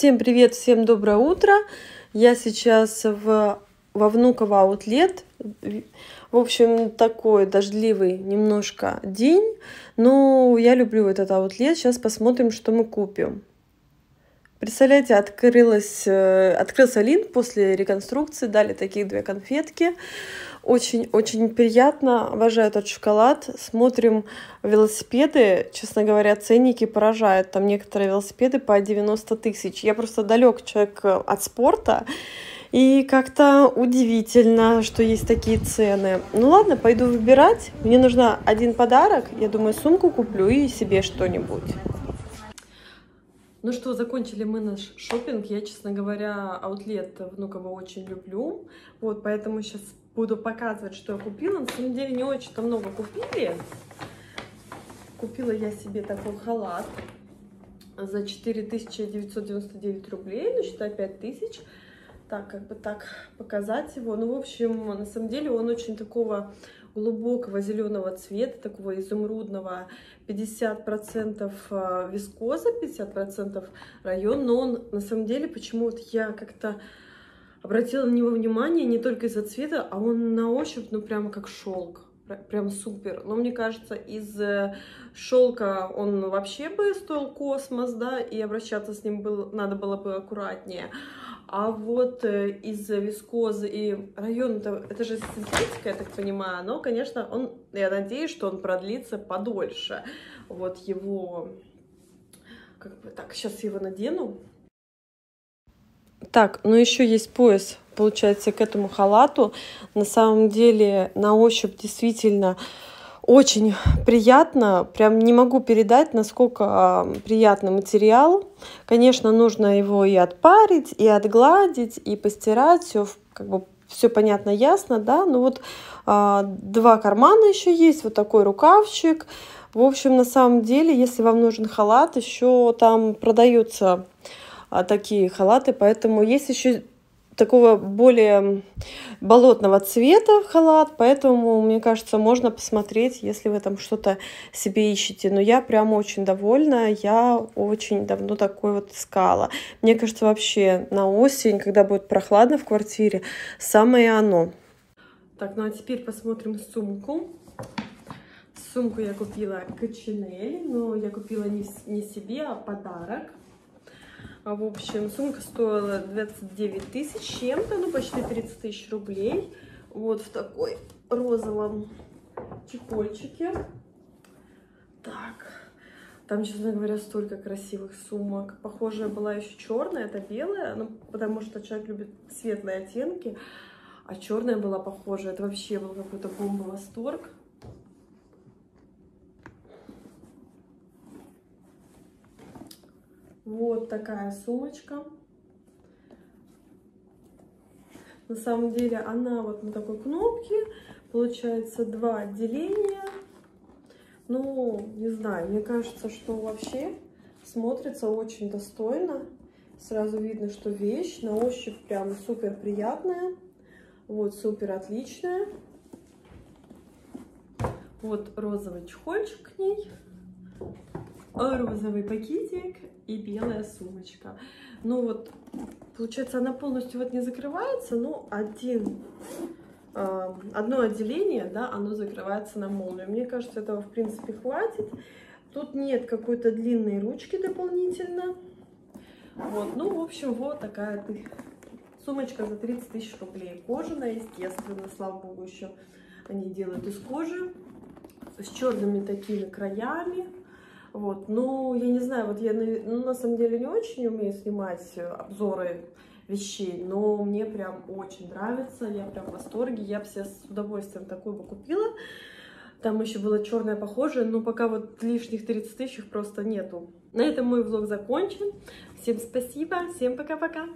Всем привет, всем доброе утро. Я сейчас в, во Внуково аутлет. В общем, такой дождливый немножко день, но я люблю этот аутлет. Сейчас посмотрим, что мы купим. Представляете, открылась, э, открылся линк после реконструкции, дали такие две конфетки. Очень-очень приятно, обожаю этот шоколад. Смотрим велосипеды, честно говоря, ценники поражают. Там некоторые велосипеды по 90 тысяч. Я просто далек человек э, от спорта. И как-то удивительно, что есть такие цены. Ну ладно, пойду выбирать. Мне нужно один подарок. Я думаю, сумку куплю и себе что-нибудь. Ну что, закончили мы наш шопинг. Я, честно говоря, аутлет Внуково очень люблю. Вот, поэтому сейчас буду показывать, что я купила. На самом деле не очень-то много купили. Купила я себе такой халат за 4999 рублей, ну считай 5000. Так, как бы так показать его. Ну, в общем, на самом деле он очень такого глубокого зеленого цвета, такого изумрудного, 50% а, вискоза, 50% район, но он на самом деле почему-то я как-то обратила на него внимание не только из-за цвета, а он на ощупь, ну, прямо как шелк. Прям супер. Но мне кажется, из э, шелка он вообще бы стоил космос, да, и обращаться с ним было, надо было бы аккуратнее. А вот э, из вискозы и район, это, это же синтетика, я так понимаю, но, конечно, он, я надеюсь, что он продлится подольше. Вот его, как бы, так, сейчас его надену. Так, ну еще есть пояс, получается, к этому халату. На самом деле, на ощупь действительно очень приятно, прям не могу передать, насколько приятный материал. Конечно, нужно его и отпарить, и отгладить, и постирать, все как бы все понятно, ясно, да, ну вот а, два кармана еще есть, вот такой рукавчик. В общем, на самом деле, если вам нужен халат, еще там продаются а, такие халаты, поэтому есть еще такого более болотного цвета халат, поэтому, мне кажется, можно посмотреть, если вы там что-то себе ищете. Но я прямо очень довольна, я очень давно такой вот искала. Мне кажется, вообще на осень, когда будет прохладно в квартире, самое оно. Так, ну а теперь посмотрим сумку. Сумку я купила Качинель, но я купила не, не себе, а подарок. А, в общем, сумка стоила 29 тысяч чем-то, ну почти 30 тысяч рублей. Вот в такой розовом чехольчике. Так, там, честно говоря, столько красивых сумок. Похожая была еще черная, это белая, ну, потому что человек любит светлые оттенки. А черная была похожая. Это вообще был какой-то бомба Вот такая сумочка. На самом деле она вот на такой кнопке. Получается два отделения. Ну, не знаю, мне кажется, что вообще смотрится очень достойно. Сразу видно, что вещь на ощупь прям супер приятная. Вот, супер отличная. Вот розовый чехольчик к ней. Розовый пакетик и белая сумочка. Ну вот, получается, она полностью вот не закрывается, но один, э, одно отделение, да, оно закрывается на молнию. Мне кажется, этого, в принципе, хватит. Тут нет какой-то длинной ручки дополнительно. Вот, ну, в общем, вот такая сумочка за 30 тысяч рублей. Кожаная, естественно, слава богу, еще они делают из кожи. С черными такими краями. Вот, ну, я не знаю, вот я ну, на самом деле не очень умею снимать обзоры вещей, но мне прям очень нравится, я прям в восторге, я бы себе с удовольствием такую бы купила. Там еще было черное похожее, но пока вот лишних 30 тысяч просто нету. На этом мой влог закончен. Всем спасибо, всем пока-пока.